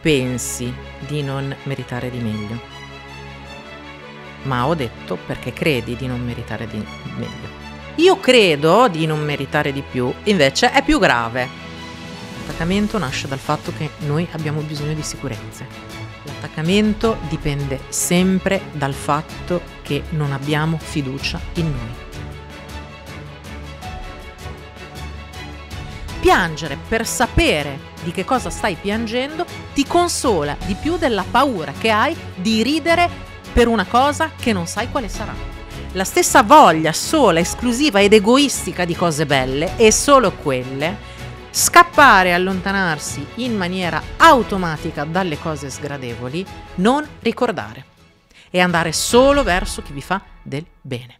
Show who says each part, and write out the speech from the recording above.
Speaker 1: pensi di non meritare di meglio, ma ho detto perché credi di non meritare di meglio. Io credo di non meritare di più, invece è più grave. L'attaccamento nasce dal fatto che noi abbiamo bisogno di sicurezze. L'attaccamento dipende sempre dal fatto che non abbiamo fiducia in noi. Piangere per sapere di che cosa stai piangendo ti consola di più della paura che hai di ridere per una cosa che non sai quale sarà. La stessa voglia sola, esclusiva ed egoistica di cose belle e solo quelle, scappare e allontanarsi in maniera automatica dalle cose sgradevoli, non ricordare e andare solo verso chi vi fa del bene.